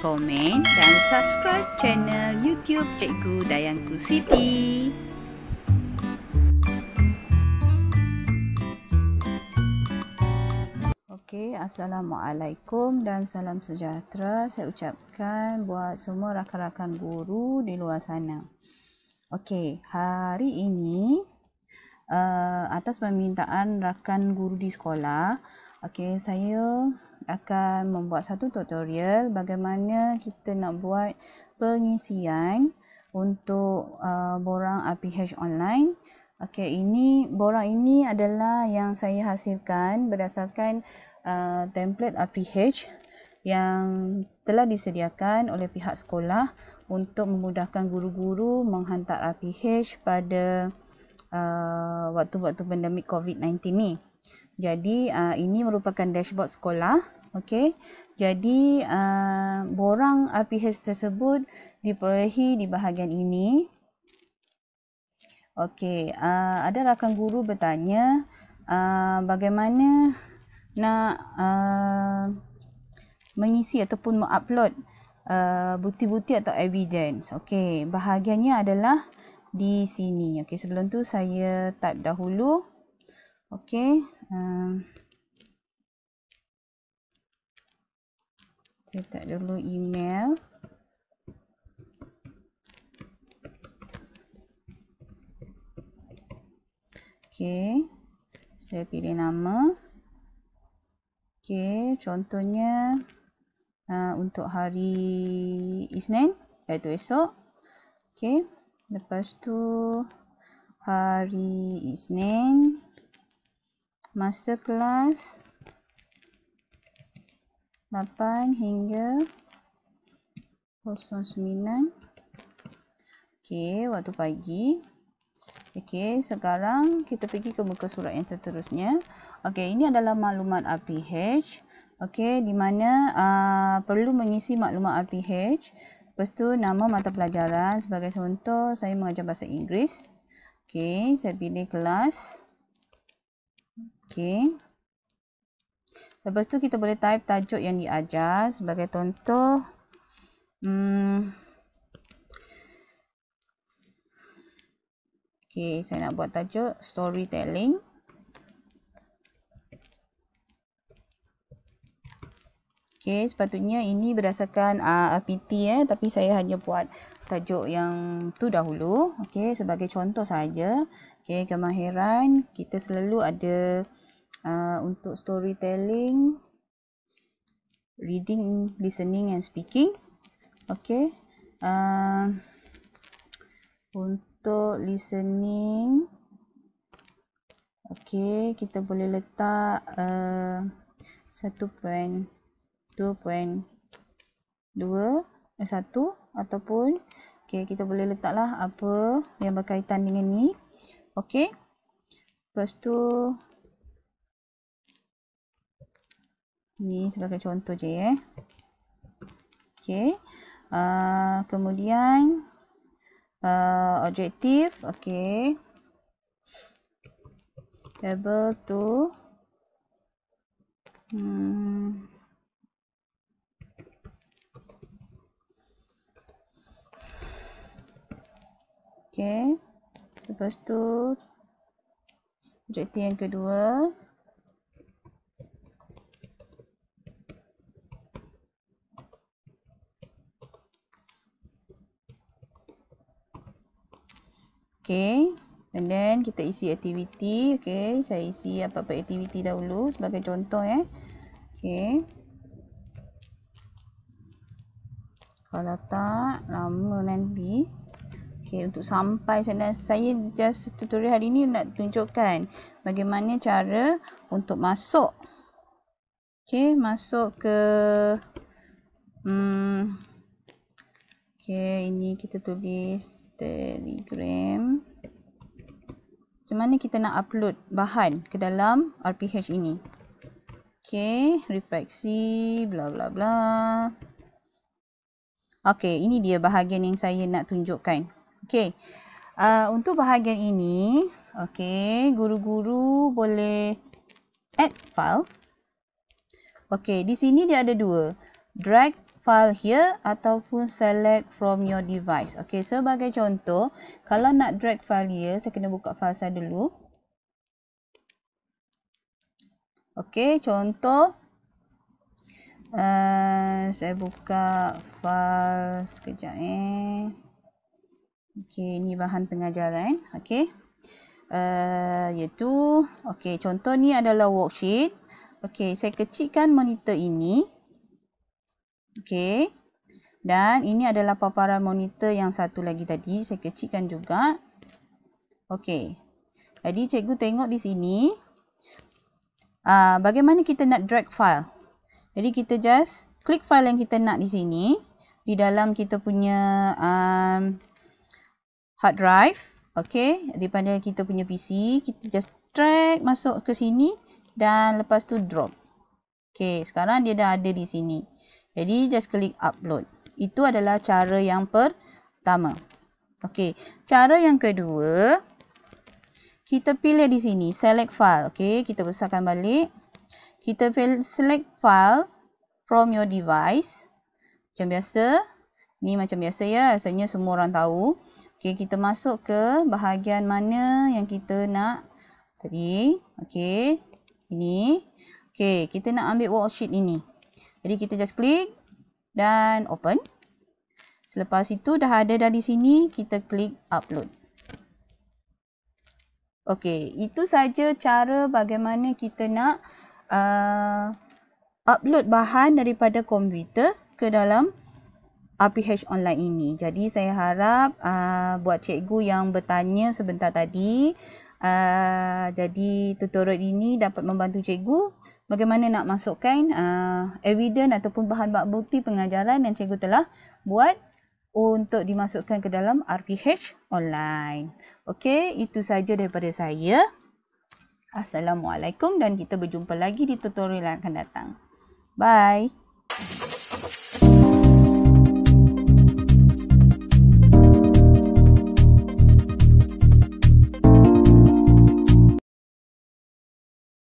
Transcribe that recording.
komen dan subscribe channel YouTube Cikgu Dayangku Siti. Okey, Assalamualaikum dan salam sejahtera. Saya ucapkan buat semua rakan-rakan guru di luar sana. Okey, hari ini uh, atas permintaan rakan guru di sekolah, okey, saya akan membuat satu tutorial bagaimana kita nak buat pengisian untuk uh, borang RPH online. Okey, ini borang ini adalah yang saya hasilkan berdasarkan uh, template RPH yang telah disediakan oleh pihak sekolah untuk memudahkan guru-guru menghantar RPH pada uh, waktu-waktu pandemik COVID-19 ni. Jadi uh, ini merupakan dashboard sekolah. Okey. Jadi uh, borang RPH tersebut diperolehi di bahagian ini. Okey, uh, ada rakan guru bertanya uh, bagaimana nak uh, mengisi ataupun mengupload uh, bukti-bukti atau evidence. Okey, bahagiannya adalah di sini. Okey, sebelum tu saya type dahulu. Okey. Uh, saya type dulu email. Okey. Saya pilih nama. Okey, contohnya uh, untuk hari Isnin iaitu esok. Okey, lepas tu hari Isnin masa kelas 8 hingga 09. Okey, waktu pagi. Okey, sekarang kita pergi ke muka surat yang seterusnya. Okey, ini adalah maklumat RPH. Okey, di mana uh, perlu mengisi maklumat RPH. Lepas tu nama mata pelajaran. Sebagai contoh, saya mengajar bahasa Inggeris. Okey, saya pilih kelas. Okey. Lepas tu kita boleh type tajuk yang diajar. Sebagai contoh, hmm, Okay, saya nak buat tajuk storytelling. Okay, sepatutnya ini berdasarkan uh, RPT eh, tapi saya hanya buat tajuk yang tu dahulu. Okay, sebagai contoh saja. Okay, kemahiran kita selalu ada uh, untuk storytelling, reading, listening and speaking. Okay. Uh, untuk listening okey kita boleh letak uh, 1.2.2 eh, 1 ataupun okey kita boleh letaklah apa yang berkaitan dengan ni okey lepas tu ni sebagai contoh je eh. Okey. Uh, kemudian uh, objektif okey. Able to hmm. Okey. Lepas tu objektif yang kedua Okay. And then kita isi aktiviti. Okay. Saya isi apa-apa aktiviti dahulu sebagai contoh ya. Okay. Kalau tak, lama nanti. Okay. Untuk sampai sana, saya just tutorial hari ini nak tunjukkan bagaimana cara untuk masuk. Okay. Masuk ke... Hmm, okay. Ini kita tulis Telegram. Macam mana kita nak upload bahan ke dalam RPH ini. Okay, refleksi, bla bla bla. Okay, ini dia bahagian yang saya nak tunjukkan. Okay, uh, untuk bahagian ini, okay, guru-guru boleh add file. Okay, di sini dia ada dua. Drag file here ataupun select from your device. Okey, sebagai contoh, kalau nak drag file here, saya kena buka file saya dulu. Okey, contoh uh, saya buka file sekejap eh. Okey, ini bahan pengajaran. Okey. Uh, iaitu, okey, contoh ni adalah worksheet. Okey, saya kecilkan monitor ini. Okey. Dan ini adalah paparan monitor yang satu lagi tadi. Saya kecilkan juga. Okey. Jadi cikgu tengok di sini uh, bagaimana kita nak drag file. Jadi kita just klik file yang kita nak di sini di dalam kita punya um, hard drive. Okay, daripada kita punya PC, kita just drag masuk ke sini dan lepas tu drop. Okay, sekarang dia dah ada di sini. Jadi just klik upload. Itu adalah cara yang pertama. Okay, cara yang kedua, kita pilih di sini select file. Okey kita besarkan balik. Kita select file from your device. Macam biasa. Ni macam biasa ya rasanya semua orang tahu. Okey kita masuk ke bahagian mana yang kita nak tadi. Okey ini. Okey kita nak ambil worksheet ini jadi kita just klik dan open selepas itu dah ada dah di sini kita klik upload Okey, itu saja cara bagaimana kita nak uh, upload bahan daripada komputer ke dalam RPH online ini. Jadi saya harap uh, buat cikgu yang bertanya sebentar tadi, uh, jadi tutorial ini dapat membantu cikgu bagaimana nak masukkan uh, evidence ataupun bahan bukti pengajaran yang cikgu telah buat untuk dimasukkan ke dalam RPH online. Okey, itu saja daripada saya. Assalamualaikum dan kita berjumpa lagi di tutorial yang akan datang. Bye.